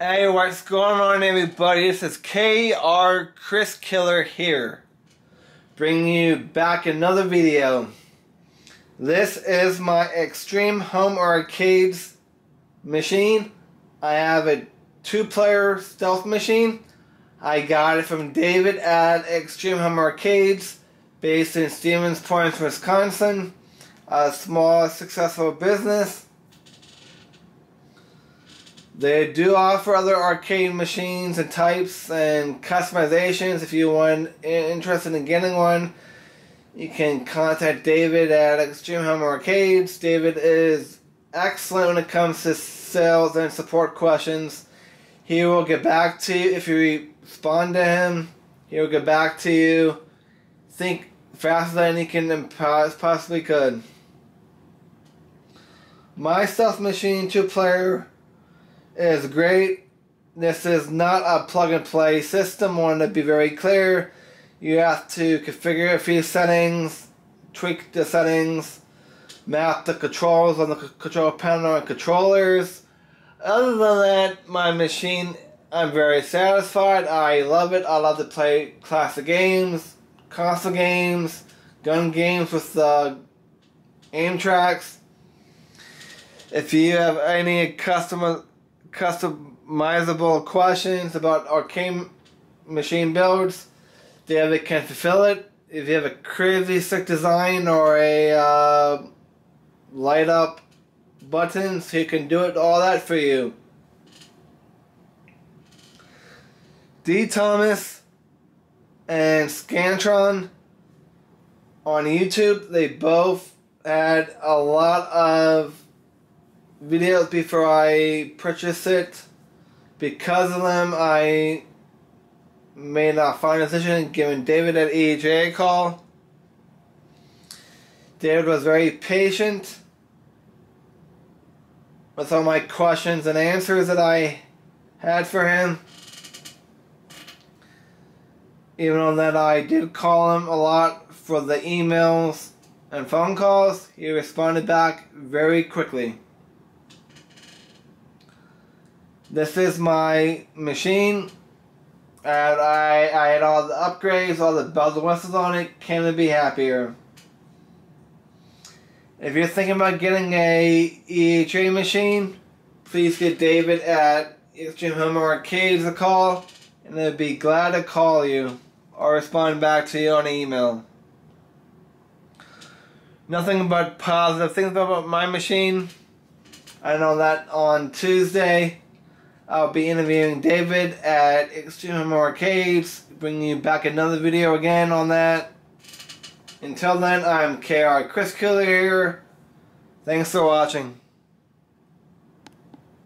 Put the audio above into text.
Hey, what's going on, everybody? This is KR Chris Killer here, bringing you back another video. This is my Extreme Home Arcades machine. I have a two-player stealth machine. I got it from David at Extreme Home Arcades, based in Stevens Point, Wisconsin. A small, successful business. They do offer other arcade machines and types and customizations. If you want interested in getting one, you can contact David at Extreme Home Arcades. David is excellent when it comes to sales and support questions. He will get back to you if you respond to him. He will get back to you. Think faster than he can possibly could. My stealth machine two player is great. This is not a plug and play system. I want to be very clear. You have to configure a few settings, tweak the settings, map the controls on the control panel and controllers. Other than that, my machine, I'm very satisfied. I love it. I love to play classic games, console games, gun games with uh, AimTraks. If you have any customer customizable questions about arcade machine builds, David can fulfill it. If you have a crazy sick design or a uh, light up buttons, he can do it all that for you. D. Thomas and Scantron on YouTube, they both had a lot of videos before I purchased it. Because of them, I made a final decision giving David at EJ call. David was very patient with all my questions and answers that I had for him. Even though that I did call him a lot for the emails and phone calls, he responded back very quickly. This is my machine. And I, I had all the upgrades, all the bells and whistles on it. Can't be happier. If you're thinking about getting a EHA machine, please get David at Extreme Home Arcades a call, and they'd be glad to call you or respond back to you on email. Nothing but positive things about my machine. I know that on Tuesday I'll be interviewing David at Extreme Arcades, bringing you back another video again on that. Until then, I'm KR Chris Killer here. Thanks for watching.